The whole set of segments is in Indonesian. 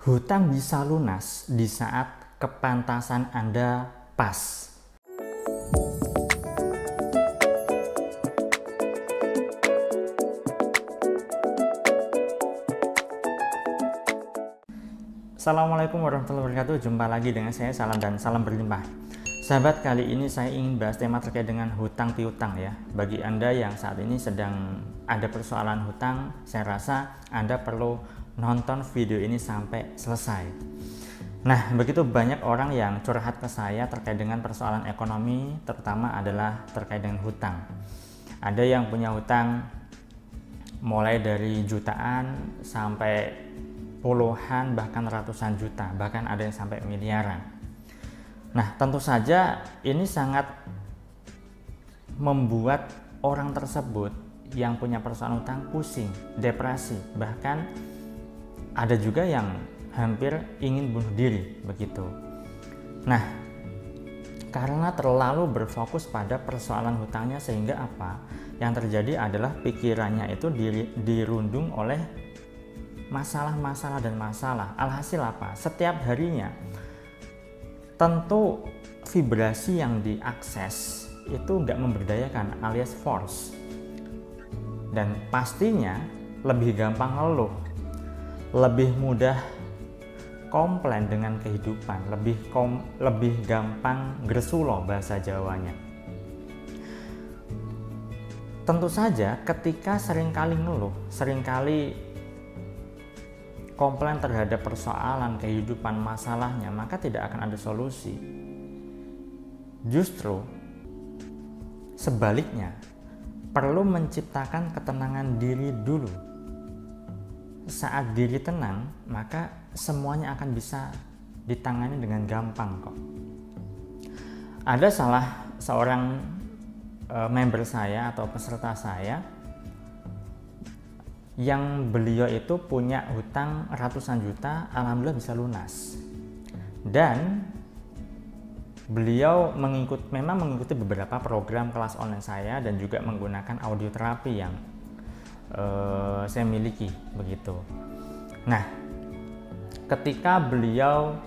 Hutang bisa lunas di saat kepantasan Anda pas. Assalamualaikum warahmatullahi wabarakatuh. Jumpa lagi dengan saya Salam dan salam berlimpah. Sahabat, kali ini saya ingin bahas tema terkait dengan hutang piutang ya. Bagi Anda yang saat ini sedang ada persoalan hutang, saya rasa Anda perlu nonton video ini sampai selesai. Nah, begitu banyak orang yang curhat ke saya terkait dengan persoalan ekonomi, terutama adalah terkait dengan hutang. Ada yang punya hutang mulai dari jutaan sampai puluhan bahkan ratusan juta, bahkan ada yang sampai miliaran. Nah, tentu saja ini sangat membuat orang tersebut yang punya persoalan hutang pusing, depresi, bahkan ada juga yang hampir ingin bunuh diri begitu. Nah, karena terlalu berfokus pada persoalan hutangnya sehingga apa? Yang terjadi adalah pikirannya itu dirundung oleh masalah-masalah dan masalah. Alhasil apa? Setiap harinya tentu vibrasi yang diakses itu nggak memberdayakan alias force dan pastinya lebih gampang ngeluh lebih mudah komplain dengan kehidupan, lebih kom, lebih gampang gresulo bahasa Jawanya. Tentu saja ketika sering kali ngeluh, sering kali komplain terhadap persoalan kehidupan masalahnya, maka tidak akan ada solusi. Justru sebaliknya, perlu menciptakan ketenangan diri dulu saat diri tenang, maka semuanya akan bisa ditangani dengan gampang kok. Ada salah seorang e, member saya atau peserta saya yang beliau itu punya hutang ratusan juta, alhamdulillah bisa lunas. Dan beliau mengikut memang mengikuti beberapa program kelas online saya dan juga menggunakan audio terapi yang uh, saya miliki begitu. Nah, ketika beliau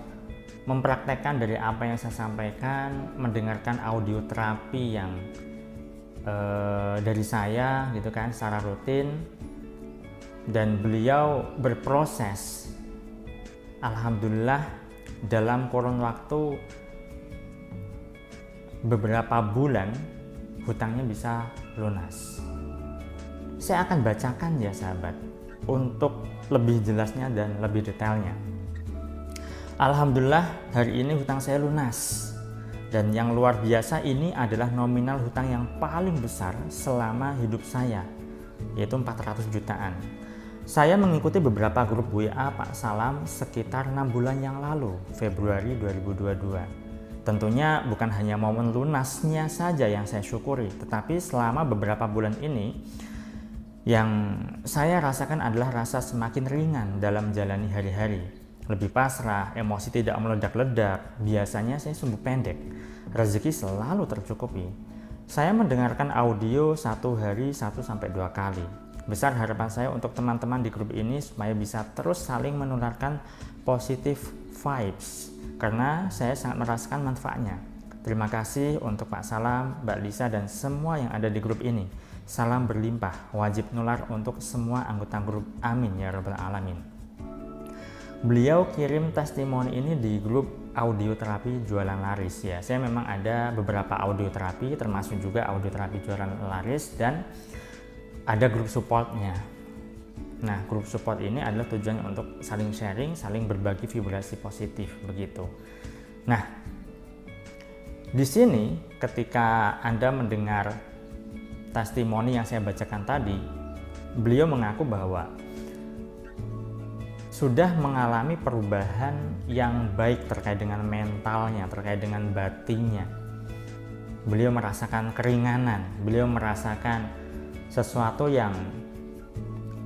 mempraktekkan dari apa yang saya sampaikan, mendengarkan audio terapi yang uh, dari saya gitu kan secara rutin dan beliau berproses alhamdulillah dalam kurun waktu beberapa bulan hutangnya bisa lunas saya akan bacakan ya sahabat untuk lebih jelasnya dan lebih detailnya. Alhamdulillah hari ini hutang saya lunas dan yang luar biasa ini adalah nominal hutang yang paling besar selama hidup saya yaitu 400 jutaan. Saya mengikuti beberapa grup WA Pak Salam sekitar enam bulan yang lalu, Februari 2022. Tentunya bukan hanya momen lunasnya saja yang saya syukuri, tetapi selama beberapa bulan ini yang saya rasakan adalah rasa semakin ringan dalam menjalani hari-hari. Lebih pasrah, emosi tidak meledak-ledak, biasanya saya sumbu pendek. Rezeki selalu tercukupi. Saya mendengarkan audio satu hari satu sampai dua kali. Besar harapan saya untuk teman-teman di grup ini supaya bisa terus saling menularkan positif vibes karena saya sangat merasakan manfaatnya. Terima kasih untuk Pak Salam, Mbak Lisa, dan semua yang ada di grup ini. Salam berlimpah, wajib nular untuk semua anggota grup. Amin ya Rabbal 'Alamin. Beliau kirim testimoni ini di grup audio terapi jualan laris ya. Saya memang ada beberapa audio terapi, termasuk juga audio terapi jualan laris dan ada grup supportnya. Nah, grup support ini adalah tujuannya untuk saling sharing, saling berbagi vibrasi positif begitu. Nah, di sini ketika Anda mendengar testimoni yang saya bacakan tadi, beliau mengaku bahwa sudah mengalami perubahan yang baik terkait dengan mentalnya, terkait dengan batinnya. Beliau merasakan keringanan, beliau merasakan sesuatu yang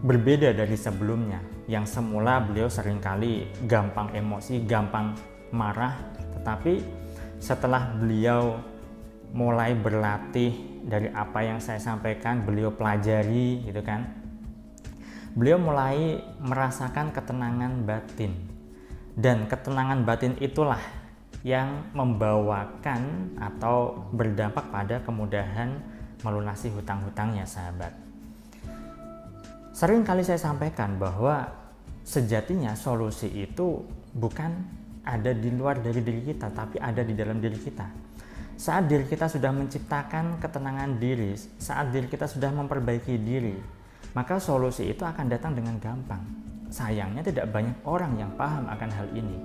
berbeda dari sebelumnya. Yang semula beliau sering kali gampang emosi, gampang marah, tetapi setelah beliau mulai berlatih dari apa yang saya sampaikan beliau pelajari gitu kan beliau mulai merasakan ketenangan batin Dan ketenangan batin itulah yang membawakan atau berdampak pada kemudahan melunasi hutang-hutangnya sahabat. Sering kali saya sampaikan bahwa sejatinya solusi itu bukan ada di luar dari diri kita, tapi ada di dalam diri kita. Saat diri kita sudah menciptakan ketenangan diri, saat diri kita sudah memperbaiki diri, maka solusi itu akan datang dengan gampang Sayangnya tidak banyak orang yang paham akan hal ini.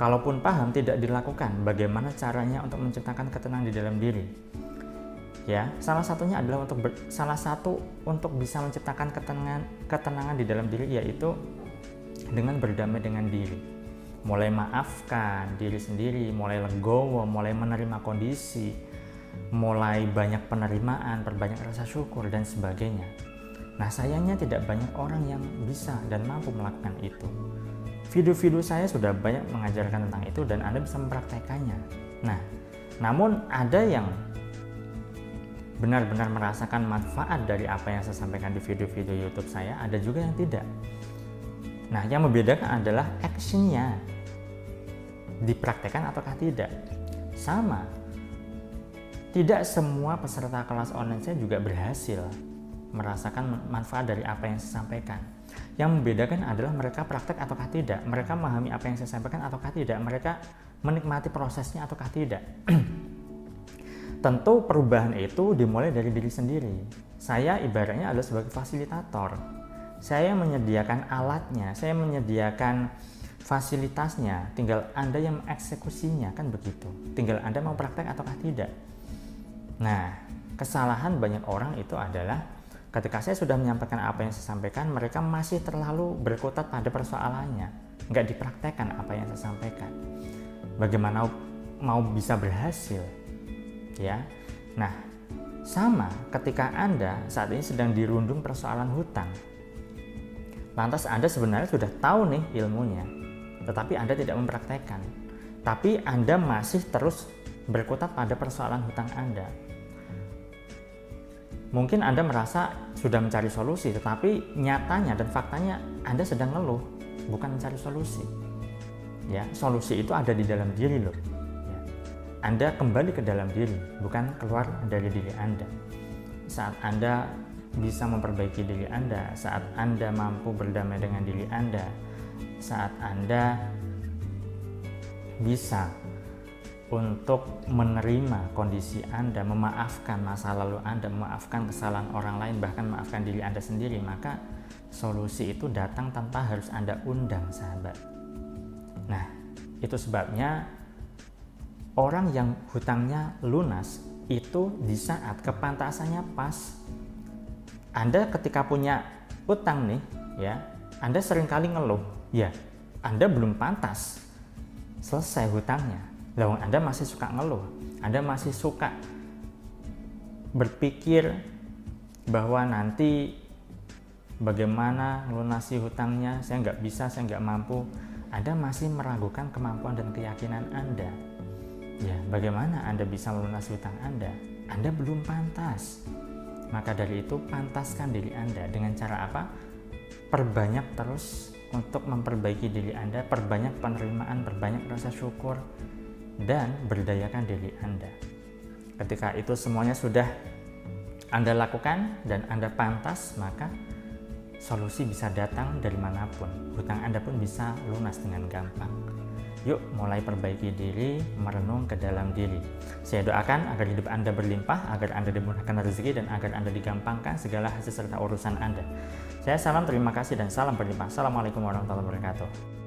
Kalaupun paham tidak dilakukan, bagaimana caranya untuk menciptakan ketenangan di dalam diri? Ya, salah satunya adalah untuk ber, salah satu untuk bisa menciptakan ketenangan ketenangan di dalam diri yaitu dengan berdamai dengan diri. Mulai maafkan diri sendiri, mulai legowo, mulai menerima kondisi, mulai banyak penerimaan, perbanyak rasa syukur dan sebagainya Nah, sayangnya tidak banyak orang yang bisa dan mampu melakukan itu. Video-video saya sudah banyak mengajarkan tentang itu dan Anda bisa mempraktekannya. Nah, namun ada yang benar-benar merasakan manfaat dari apa yang saya sampaikan di video-video YouTube saya, ada juga yang tidak. Nah, yang membedakan adalah actionnya dipraktekkan ataukah tidak. Sama, tidak semua peserta kelas online saya juga berhasil merasakan manfaat dari apa yang saya sampaikan. Yang membedakan adalah mereka praktek ataukah tidak, mereka memahami apa yang saya sampaikan ataukah tidak, mereka menikmati prosesnya ataukah tidak. Tentu perubahan itu dimulai dari diri sendiri. Saya ibaratnya adalah sebagai fasilitator. Saya menyediakan alatnya, saya menyediakan fasilitasnya, tinggal Anda yang mengeksekusinya, kan begitu. Tinggal Anda mau praktek ataukah tidak. Nah, kesalahan banyak orang itu adalah ketika saya sudah menyampaikan apa yang saya sampaikan, mereka masih terlalu berkutat pada persoalannya, nggak dipraktekkan apa yang saya sampaikan. Bagaimana mau bisa berhasil, ya? Nah, sama ketika Anda saat ini sedang dirundung persoalan hutang, lantas Anda sebenarnya sudah tahu nih ilmunya, tetapi Anda tidak mempraktekkan, tapi Anda masih terus berkutat pada persoalan hutang Anda Mungkin Anda merasa sudah mencari solusi, tetapi nyatanya dan faktanya Anda sedang ngeluh, bukan mencari solusi. Ya, solusi itu ada di dalam diri loh. Ya. Anda kembali ke dalam diri, bukan keluar dari diri Anda. Saat Anda bisa memperbaiki diri Anda, saat Anda mampu berdamai dengan diri Anda, saat Anda bisa untuk menerima kondisi Anda, memaafkan masa lalu Anda, memaafkan kesalahan orang lain, bahkan memaafkan diri Anda sendiri, maka solusi itu datang tanpa harus Anda undang, sahabat. Nah, itu sebabnya orang yang hutangnya lunas itu di saat kepantasannya pas. Anda ketika punya utang nih, ya, Anda sering kali ngeluh, ya, Anda belum pantas selesai hutangnya Lawang Anda masih suka ngeluh, Anda masih suka berpikir bahwa nanti bagaimana melunasi hutangnya, saya nggak bisa, saya nggak mampu. Anda masih meragukan kemampuan dan keyakinan Anda. Ya, bagaimana Anda bisa melunasi hutang Anda? Anda belum pantas. Maka dari itu, pantaskan diri Anda dengan cara apa? Perbanyak terus untuk memperbaiki diri Anda, perbanyak penerimaan, perbanyak rasa syukur, dan berdayakan diri Anda. Ketika itu semuanya sudah Anda lakukan dan Anda pantas, maka solusi bisa datang dari mana pun. Hutang Anda pun bisa lunas dengan gampang. Yuk mulai perbaiki diri, merenung ke dalam diri. Saya doakan agar hidup Anda berlimpah, agar Anda dimudahkan rezeki, dan agar Anda digampangkan segala hasil serta urusan Anda. Saya salam terima kasih dan salam berlimpah. Assalamualaikum warahmatullahi wabarakatuh.